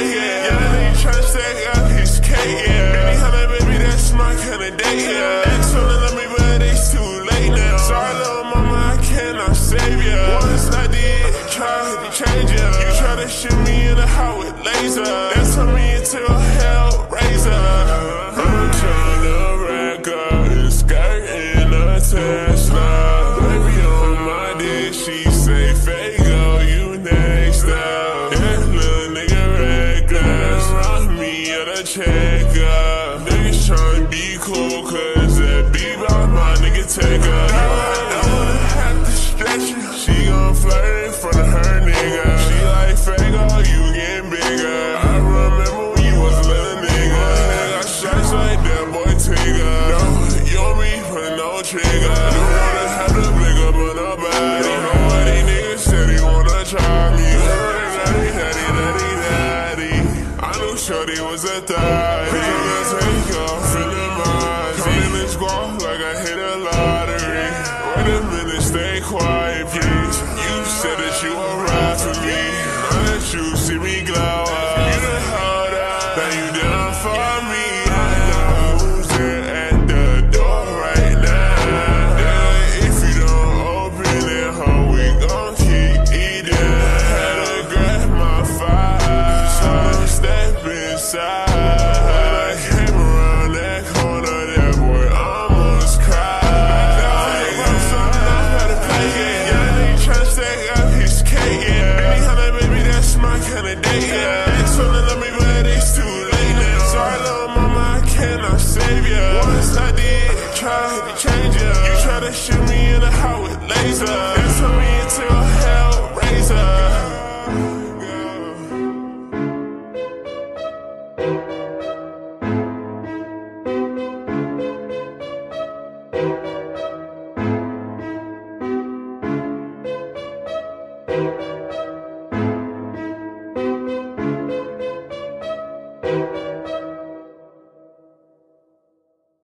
yeah. Yeah, tryna stack up his yeah. Baby, baby, that's my kinda yeah. Ex me, but it's too late now. Sorry, little mama, I cannot save ya. Once I did, try to change ya. You try to shoot me in the heart with laser. That's God. Niggas tryna be cool, cause that beat by my nigga take a Shorty was a thotty. Let's hang up, feeling mine. Come in this squad like I hit a lottery. Wait a minute, stay quiet, please. You said that you were right for me. Now that you see me go. change. You try to shoot me in the heart with laser. Turn me into a hell razor.